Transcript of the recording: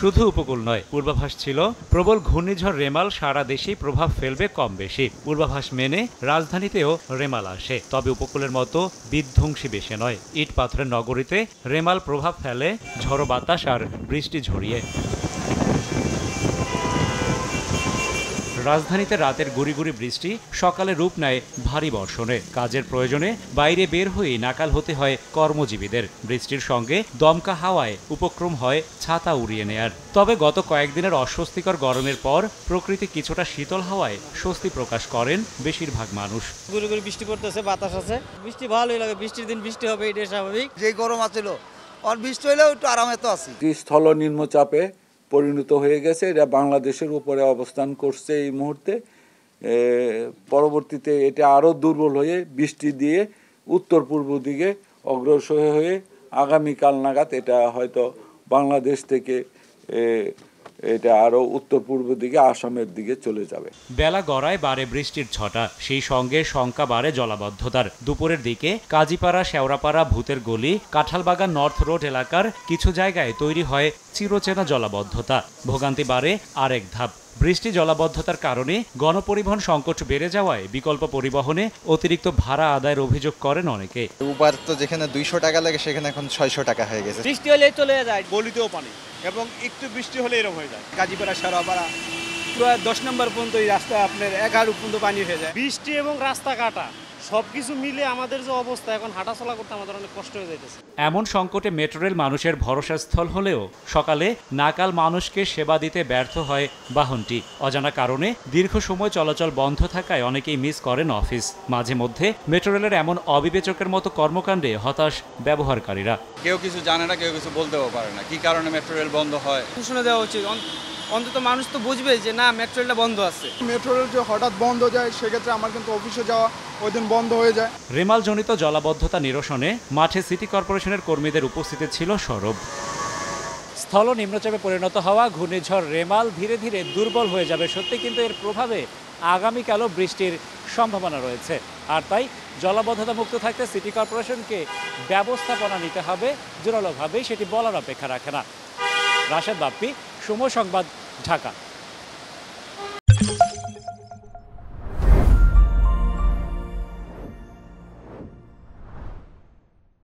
শুধু উপকূল নয়, পূর্বাভাস ছিল প্রবল ঘূর্ণিঝড় রেমাল সারা দেশেই প্রভাব ফেলবে কম বেশি। পূর্বাভাস মেনে রাজধানীতেও রেমাল আসে। তবে উপকূলের মতো বিধ্বংসী বেশি নয়। ইট পাথরের নগরীতে রেমাল প্রভাব ফেলে ঝড়ো বাতাস আর বৃষ্টি ঝরিয়ে। রাজধানীতে রাতের গুড়ি গুড়ি বৃষ্টি সকালে রূপ নেয় ভারী বর্ষণে। কাজের প্রয়োজনে বাইরে বের হয়ে নাকাল হতে হয় কর্মজীবীদের। বৃষ্টির সঙ্গে দমকা হাওয়ায় উপক্রম হয় ছাতা উড়িয়ে নেয়ার। তবে গত কয়েকদিনের অস্বস্তিকর গরমের পর প্রকৃতি কিছুটা শীতল হাওয়ায় স্বস্তি প্রকাশ করেন বেশিরভাগ মানুষ। গুড়ি গুড়ি বৃষ্টি পড়তেছে বাতাস আছে। বৃষ্টি ভালোই লাগে বৃষ্টির দিন বৃষ্টি হবে এটাই স্বাভাবিক। যে গরম আছিল আর বৃষ্টি হইলেও একটু আরামে তো আছি। স্থল নিম্নচাপে পরিণত হয়ে গেছে। এটা বাংলাদেশের উপরে অবস্থান করছে এই মুহূর্তে। পরবর্তীতে এটা আরও দুর্বল হয়ে বৃষ্টি দিয়ে উত্তর পূর্ব দিকে অগ্রসর হয়ে আগামীকাল নাগাদ এটা হয়তো বাংলাদেশ থেকে এটা আরও উত্তর পূর্ব দিকে আসামের দিকে চলে যাবে। বেলা গড়ায় বাড়ে বৃষ্টির ছটা সেই সঙ্গে শঙ্কা বাড়ে জলাবদ্ধতার। দুপুরের দিকে কাজীপাড়া শেওড়াপাড়া ভূতের গলি কাঁঠালবাগান নর্থ রোড এলাকার কিছু জায়গায় তৈরি হয় চিরচেনা জলাবদ্ধতা। ভোগান্তি বাড়ে আরেক ধাপ। বৃষ্টি জলাবদ্ধতার কারণে গণপরিবহন সংকট বেড়ে যাওয়ায় বিকল্প পরিবহনে অতিরিক্ত ভাড়া আদায়ের অভিযোগ করেন অনেকে। উবার তো যেখানে দুইশো টাকা লাগে সেখানে এখন ছয়শো টাকা হয়ে গেছে। বৃষ্টি হলে চলে যায় গলিতেও পানি। এবং একটু বৃষ্টি হলে এরকম হয়ে যায়। গাজীপাড়া সারাপাড়া পুরো দশ নম্বর পর্যন্ত এই রাস্তা আপনার এগারো পর্যন্ত পানি হয়ে যায়। বৃষ্টি এবং রাস্তা কাটা সবকিছু মিলে আমাদের যে অবস্থা এখন হাঁটাচলা করতে আমাদের অনেক কষ্ট হয়ে যাইতেছে। এমন সংকটে মেট্রো রেল মানুষের ভরসাস্থল হলেও সকালে নাকাল মানুষকে সেবা দিতে ব্যর্থ হয় বাহনটি। অজানা কারণে দীর্ঘ সময় চলাচল বন্ধ থাকায় অনেকেই মিস করেন অফিস। মাঝে মধ্যে মেট্রো রেলের এমন অবিবেচকের মতো কর্মকাণ্ডে হতাশ ব্যবহারকারীরা। কেউ কিছু জানে না কেউ কিছু বলতেও পারে না। কি কারণে মেট্রো রেল বন্ধ হয়? ঘোষণা দেওয়া উচিত। অন- অন্তত মানুষ তো বুঝবে যে না মেট্রো রেলটা বন্ধ আছে। মেট্রো রেল যে হঠাৎ বন্ধ হয়ে যায় সেক্ষেত্রে আমার কিন্তু অফিসে যাওয়া ওই দিন বন্ধ হয়ে যায়। রেমালজনিত জলাবদ্ধতা নিরসনে মাঠে সিটি কর্পোরেশনের কর্মীদের উপস্থিতি ছিল সরব। স্থল নিম্নচাপে পরিণত হওয়া ঘূর্ণিঝড় রেমাল ধীরে ধীরে দুর্বল হয়ে যাবে সত্যি কিন্তু এর প্রভাবে আগামীকালও বৃষ্টির সম্ভাবনা রয়েছে। আর তাই জলাবদ্ধতা মুক্ত থাকতে সিটি কর্পোরেশনকে ব্যবস্থাপনা নিতে হবে। জোরালোভাবেই সেটি বলার অপেক্ষা রাখে না। রাশেদ বাপ্পি সময় সংবাদ ঢাকা।